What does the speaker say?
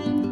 Bye.